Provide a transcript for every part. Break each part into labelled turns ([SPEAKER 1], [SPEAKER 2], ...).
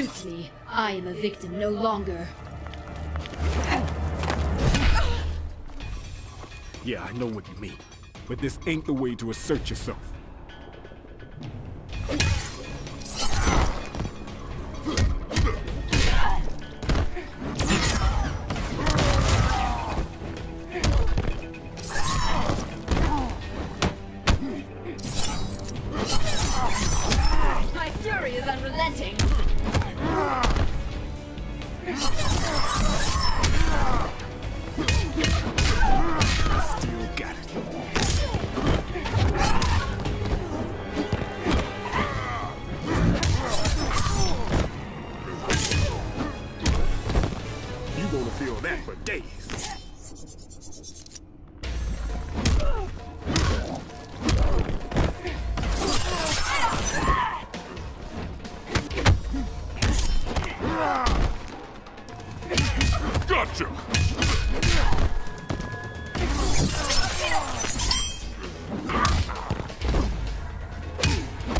[SPEAKER 1] Suits me. I am a victim no longer.
[SPEAKER 2] Yeah, I know what you mean. But this ain't the way to assert yourself. Feel that for days. Gotcha!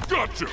[SPEAKER 2] Gotcha!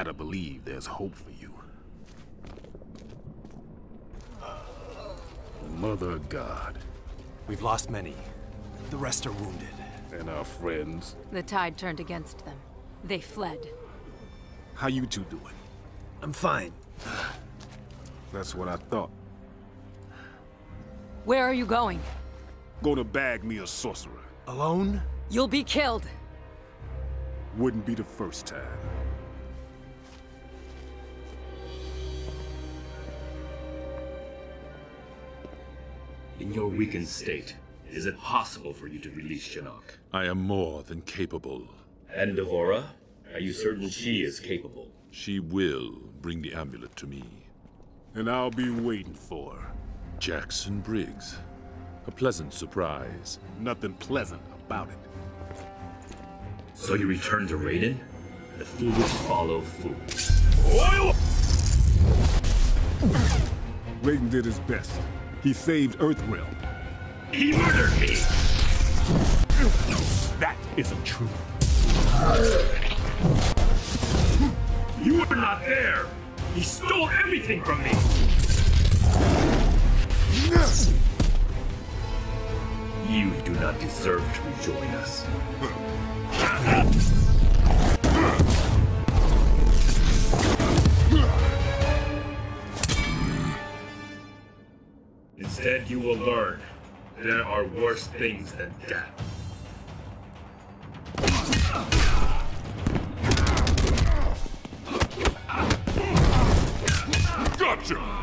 [SPEAKER 2] Gotta believe there's hope for you. Mother God.
[SPEAKER 3] We've lost many. The rest are wounded.
[SPEAKER 2] And our friends.
[SPEAKER 4] The tide turned against them. They fled.
[SPEAKER 2] How you two doing?
[SPEAKER 3] I'm fine.
[SPEAKER 2] That's what I thought.
[SPEAKER 4] Where are you going?
[SPEAKER 2] Gonna bag me a sorcerer.
[SPEAKER 3] Alone?
[SPEAKER 4] You'll be killed.
[SPEAKER 2] Wouldn't be the first time.
[SPEAKER 5] In your weakened state, is it possible for you to release Shinnok?
[SPEAKER 6] I am more than capable.
[SPEAKER 5] And D'Vorah? Are you certain she is capable?
[SPEAKER 6] She will bring the amulet to me.
[SPEAKER 2] And I'll be waiting for her.
[SPEAKER 6] Jackson Briggs. A pleasant surprise.
[SPEAKER 2] Nothing pleasant about it.
[SPEAKER 5] So you return to Raiden? The foolish follow fools.
[SPEAKER 2] Raiden did his best. He saved Earthrealm.
[SPEAKER 5] He murdered me!
[SPEAKER 2] That isn't true.
[SPEAKER 5] You were not there! He stole everything from me! You do not deserve to rejoin us. Instead, you will learn there are worse things than death.
[SPEAKER 2] Gotcha!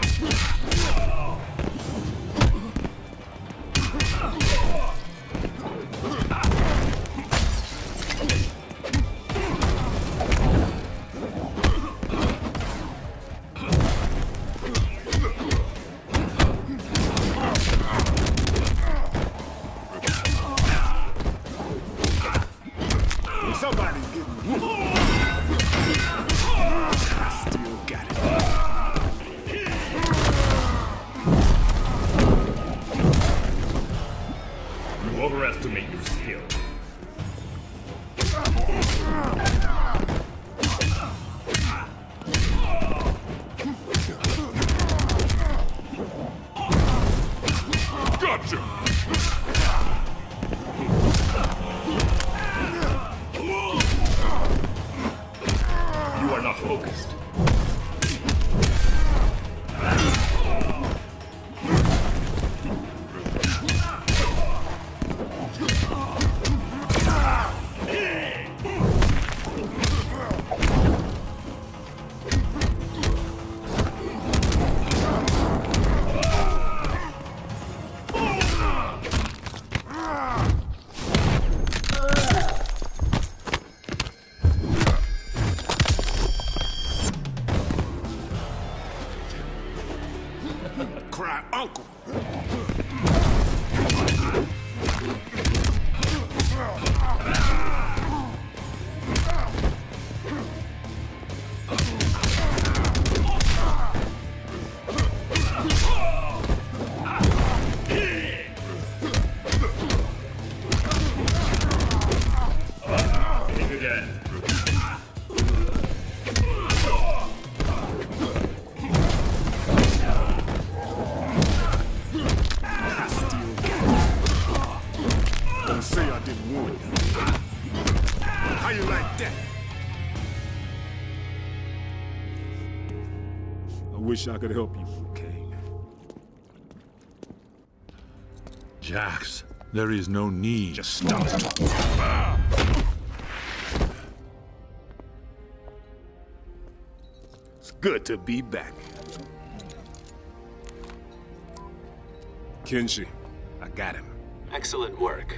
[SPEAKER 5] Overestimate your skill.
[SPEAKER 2] Gotcha!
[SPEAKER 5] You are not focused.
[SPEAKER 2] That? I wish I could help you, Liu
[SPEAKER 6] Jax, there is no need.
[SPEAKER 2] Just stop. it. It's good to be back. Kenshi, I got him.
[SPEAKER 3] Excellent work.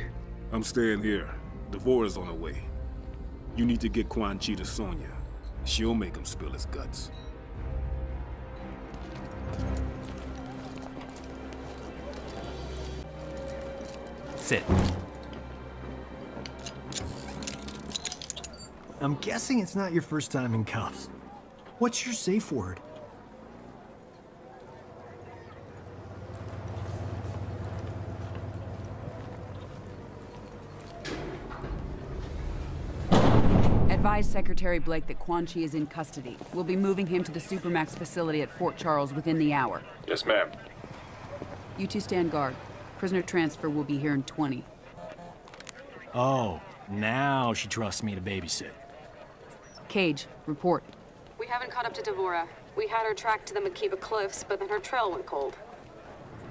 [SPEAKER 2] I'm staying here. D'Vorah's on the way. You need to get Quan Chi to Sonya. She'll make him spill his guts.
[SPEAKER 3] Sit. I'm guessing it's not your first time in cuffs. What's your safe word?
[SPEAKER 7] Advise Secretary Blake that Quan Chi is in custody. We'll be moving him to the Supermax facility at Fort Charles within the hour.
[SPEAKER 8] Yes, ma'am.
[SPEAKER 7] You two stand guard. Prisoner transfer will be here in 20.
[SPEAKER 3] Oh, now she trusts me to babysit.
[SPEAKER 7] Cage, report.
[SPEAKER 9] We haven't caught up to D'Vorah. We had her tracked to the Makiba Cliffs, but then her trail went cold.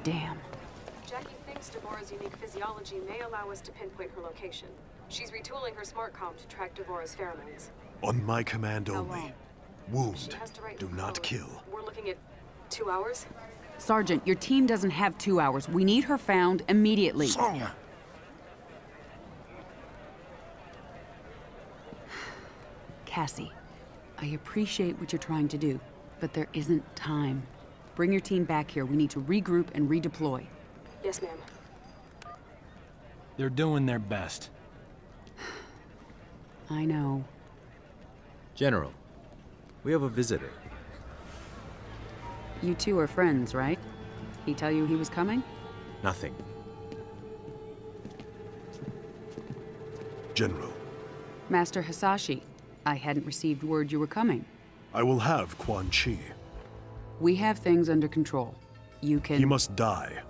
[SPEAKER 7] Damn.
[SPEAKER 9] Jacqui thinks D'Vorah's unique physiology may allow us to pinpoint her location. She's retooling her smart comm to track D'Vorah's pheromones.
[SPEAKER 10] On my command only. Wound.
[SPEAKER 9] has to write
[SPEAKER 10] Do not
[SPEAKER 9] code.
[SPEAKER 10] kill.
[SPEAKER 9] We're looking at two hours?
[SPEAKER 7] Sergeant, your team doesn't have two hours. We need her found immediately.
[SPEAKER 10] Sonya!
[SPEAKER 7] Cassie, I appreciate what you're trying to do, but there isn't time. Bring your team back here. We need to regroup and redeploy.
[SPEAKER 9] Yes, ma'am.
[SPEAKER 3] They're doing their best.
[SPEAKER 7] I know.
[SPEAKER 11] General, we have a visitor.
[SPEAKER 7] You two are friends, right? He tell you he was coming?
[SPEAKER 11] Nothing.
[SPEAKER 10] General,
[SPEAKER 7] Master Hasashi, I hadn't received word you were coming.
[SPEAKER 10] I will have Quan Chi.
[SPEAKER 7] We have things under control. You can.
[SPEAKER 10] He must die.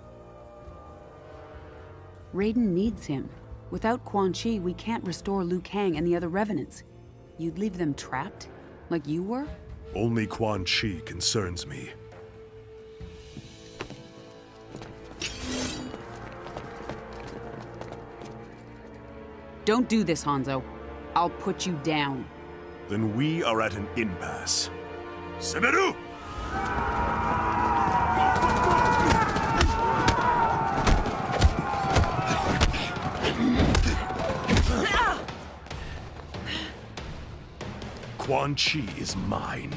[SPEAKER 7] Raiden needs him. Without Quan Chi, we can't restore Liu Kang and the other revenants. You'd leave them trapped? Like you were?
[SPEAKER 10] Only Quan Chi concerns me.
[SPEAKER 7] Don't do this, Hanzo. I'll put you down.
[SPEAKER 10] Then we are at an impasse. Semeru! Quan Chi is mine.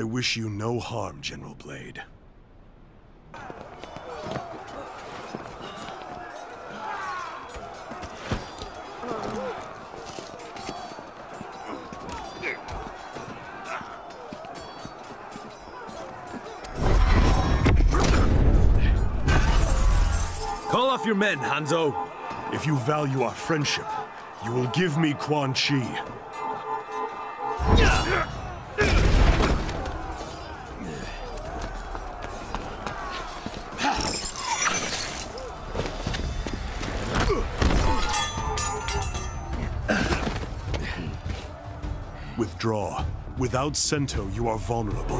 [SPEAKER 10] I wish you no harm, General Blade.
[SPEAKER 8] Call off your men, Hanzo.
[SPEAKER 10] If you value our friendship, you will give me Quan Chi. Without Sento, you are vulnerable.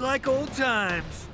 [SPEAKER 3] Like old times.